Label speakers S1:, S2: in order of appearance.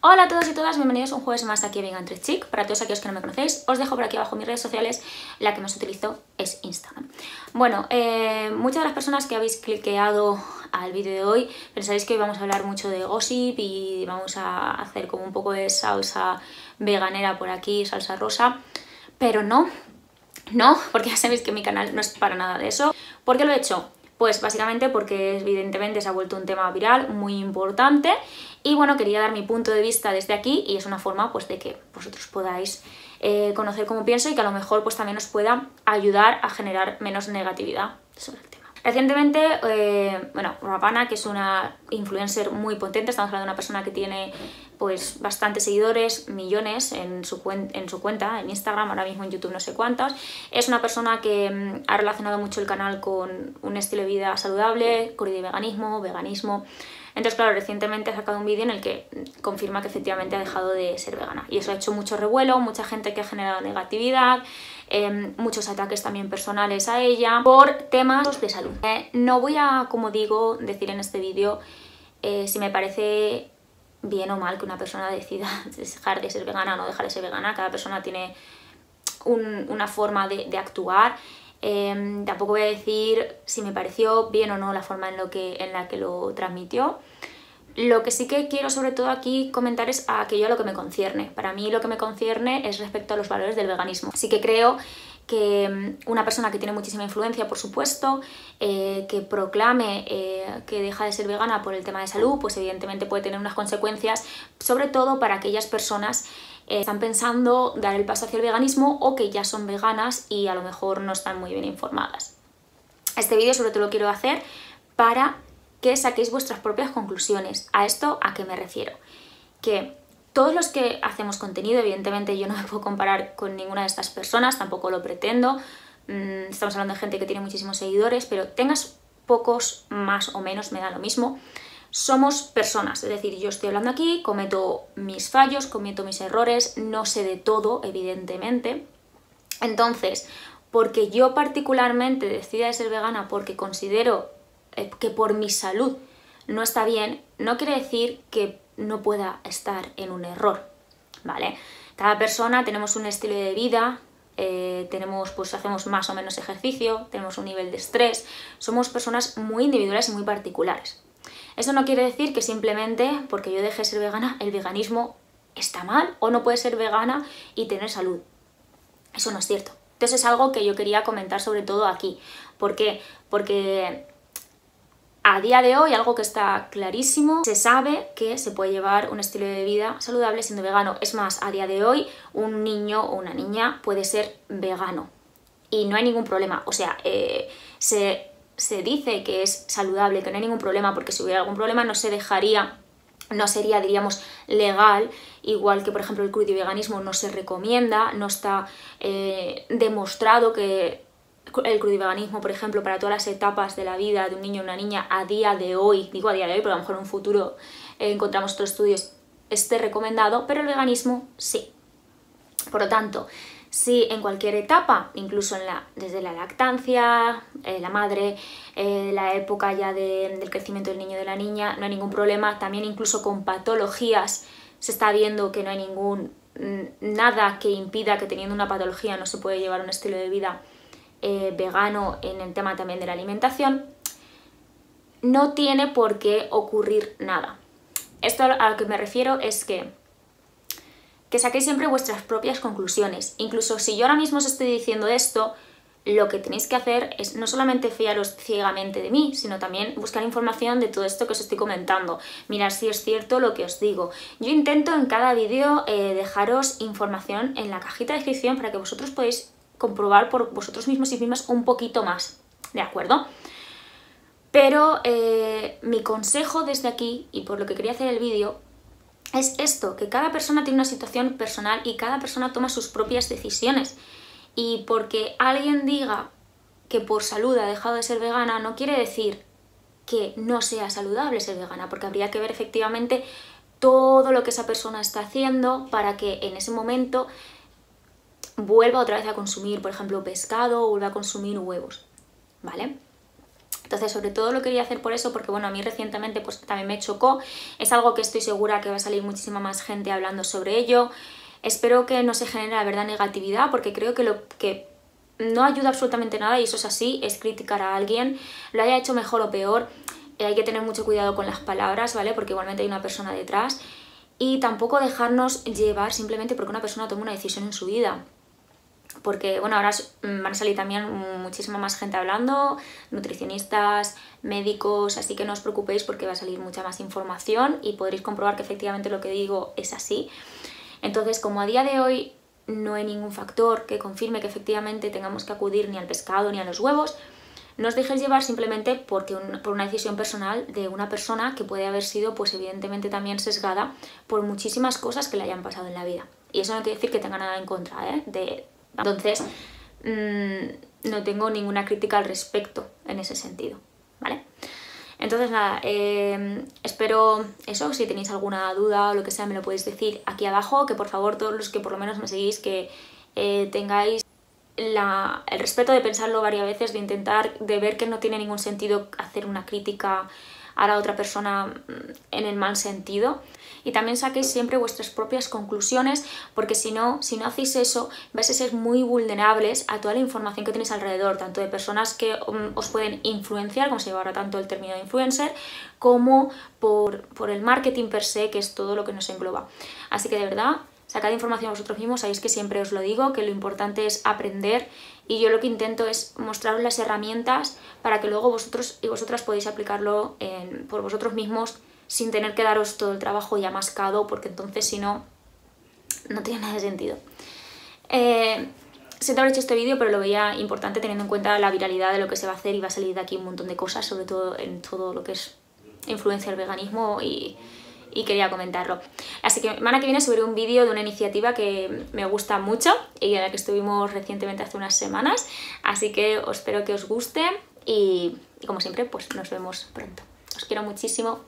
S1: Hola a todos y todas, bienvenidos un jueves más aquí a Vegan Treat Chic. Para todos aquellos que no me conocéis, os dejo por aquí abajo mis redes sociales, la que más utilizo es Instagram. Bueno, eh, muchas de las personas que habéis cliqueado al vídeo de hoy pensáis que hoy vamos a hablar mucho de gossip y vamos a hacer como un poco de salsa veganera por aquí, salsa rosa, pero no, no, porque ya sabéis que mi canal no es para nada de eso. ¿Por qué lo he hecho? Pues básicamente porque evidentemente se ha vuelto un tema viral muy importante y bueno, quería dar mi punto de vista desde aquí y es una forma pues de que vosotros podáis eh, conocer cómo pienso y que a lo mejor pues también os pueda ayudar a generar menos negatividad sobre. Recientemente, eh, bueno, Rapana, que es una influencer muy potente, estamos hablando de una persona que tiene pues bastantes seguidores, millones en su, en su cuenta, en Instagram, ahora mismo en YouTube no sé cuántos. Es una persona que mm, ha relacionado mucho el canal con un estilo de vida saludable, el veganismo, veganismo. Entonces, claro, recientemente ha sacado un vídeo en el que confirma que efectivamente ha dejado de ser vegana. Y eso ha hecho mucho revuelo, mucha gente que ha generado negatividad, em, muchos ataques también personales a ella por temas de salud. Eh, no voy a, como digo, decir en este vídeo eh, si me parece bien o mal que una persona decida dejar de ser vegana o no dejar de ser vegana. Cada persona tiene una forma de, actuar. Em, tampoco voy a decir si me pareció bien o no la forma en, lo que, en la que lo transmitió. Lo que sí que quiero sobre todo aquí comentar es aquello a lo que me concierne. Para mí lo que me concierne es respecto a los valores del veganismo. Así que creo que mm, una persona que tiene muchísima influencia, por supuesto, eh, que proclame eh, que deja de ser vegana por el tema de salud, pues evidentemente puede tener unas consecuencias, sobre todo para aquellas personas eh, están pensando dar el paso hacia el veganismo o que ya son veganas y a lo mejor no están muy bien informadas. Este vídeo sobre todo lo quiero hacer para que saquéis vuestras propias conclusiones. ¿A esto a qué me refiero? Que todos los que hacemos contenido, evidentemente yo no me puedo comparar con ninguna de estas personas, tampoco lo pretendo, mm, estamos hablando de gente que tiene muchísimos seguidores, pero tengas pocos, más o menos, me da lo mismo, somos personas, es decir, yo estoy hablando aquí, cometo mis fallos, cometo mis errores, no sé de todo, evidentemente, entonces, porque yo particularmente decida de ser vegana porque considero eh, que por mi salud no está bien, no quiere decir que no pueda estar en un error, ¿vale? Cada persona tenemos un estilo de vida, eh, tenemos, pues hacemos más o menos ejercicio, tenemos un nivel de estrés, somos personas muy individuales y muy particulares. Eso no quiere decir que simplemente porque yo deje de ser vegana, el veganismo está mal o no puede ser vegana y tener salud. Eso no es cierto. Entonces es algo que yo quería comentar sobre todo aquí. ¿Por qué? Porque a día de hoy, algo que está clarísimo, se sabe que se puede llevar un estilo de vida saludable siendo vegano. Es más, a día de hoy, un niño o una niña puede ser vegano y no hay ningún problema. O sea, eh, se, se dice que es saludable, que no hay ningún problema, porque si hubiera algún problema no se dejaría no sería, diríamos, legal, igual que por ejemplo el veganismo no se recomienda, no está eh, demostrado que el crudiveganismo, por ejemplo, para todas las etapas de la vida de un niño o una niña a día de hoy, digo a día de hoy, pero a lo mejor en un futuro eh, encontramos otros estudios, esté recomendado, pero el veganismo sí. Por lo tanto, si en cualquier etapa, incluso desde la lactancia, eh, la madre, eh, la época ya del crecimiento del niño o de la niña, no hay ningún problema, también incluso con patologías se está viendo que no hay ningún nada que impida que teniendo una patología no se puede llevar un estilo de vida eh, vegano en el tema también de la alimentación, no tiene por qué ocurrir nada. Esto a lo que me refiero es que que saquéis siempre vuestras propias conclusiones. Incluso si yo ahora mismo os estoy diciendo esto, lo que tenéis que hacer es no solamente fiaros ciegamente de mí, sino también buscar información de todo esto que os estoy comentando, mirar si es cierto lo que os digo. Yo intento en cada vídeo eh, dejaros información en la cajita de descripción para que vosotros podáis comprobar por vosotros mismos y mismas un poquito más, ¿de acuerdo? Pero eh, mi consejo desde aquí, y por lo que quería hacer el vídeo, es esto, que cada persona tiene una situación personal y cada persona toma sus propias decisiones. Y porque alguien diga que por salud ha dejado de ser vegana, no quiere decir que no sea saludable ser vegana, porque habría que ver efectivamente todo lo que esa persona está haciendo para que en ese momento vuelva otra vez a consumir, por ejemplo, pescado o vuelva a consumir huevos, ¿vale? Entonces, sobre todo lo quería hacer por eso, porque bueno, a mí recientemente pues también me chocó. Es algo que estoy segura que va a salir muchísima más gente hablando sobre ello. Espero que no se genere la verdad negatividad, porque creo que lo que no ayuda absolutamente nada, y eso es así, es criticar a alguien, lo haya hecho mejor o peor. Eh, hay que tener mucho cuidado con las palabras, ¿vale? Porque igualmente hay una persona detrás. Y tampoco dejarnos llevar simplemente porque una persona toma una decisión en su vida porque bueno, ahora mm, van a salir también muchísima más gente hablando, nutricionistas, médicos, así que no os preocupéis porque va a salir mucha más información y podréis comprobar que efectivamente lo que digo es así. Entonces, como a día de hoy no hay ningún factor que confirme que efectivamente tengamos que acudir ni al pescado ni a los huevos, no os dejéis llevar simplemente porque por una decisión personal de una persona que puede haber sido, pues evidentemente también sesgada por muchísimas cosas que le hayan pasado en la vida. Y eso no quiere decir que tenga nada en contra ¿eh? de, entonces, mm, no tengo ninguna crítica al respecto en ese sentido, ¿vale? Entonces nada, em, espero eso, si tenéis alguna duda o lo que sea me lo podéis decir aquí abajo, que por favor todos los que por lo menos me seguís que eh, tengáis el respeto de pensarlo varias veces, de intentar, de ver que no tiene ningún sentido hacer una crítica a la otra persona mm, en el mal sentido y también saquéis siempre vuestras propias conclusiones porque si no, si no hacéis eso vais a ser muy vulnerables a toda la información que tenéis alrededor, tanto de personas que mm, os pueden influenciar, como se lleva ahora tanto el término de influencer, como por, por el marketing per se, que es todo lo que nos engloba. Así que de verdad, sacad información vosotros mismos, sabéis que siempre os lo digo, que lo importante es aprender y yo lo que intento es mostraros las herramientas para que luego vosotros y vosotras podéis aplicarlo por vosotros mismos sin tener que daros todo el trabajo ya mascado, porque entonces si no, no tiene nada de sentido. Eh, siento haber hecho este vídeo, pero lo veía importante teniendo en cuenta la viralidad de lo que se va a hacer y va a salir de aquí un montón de cosas, sobre todo en todo lo que es influencia del veganismo y y quería comentarlo. Así que semana que viene subiré un vídeo de una iniciativa que me gusta mucho y en la que estuvimos recientemente hace unas semanas, así que os espero que os guste y, como siempre pues nos vemos pronto. Os quiero muchísimo.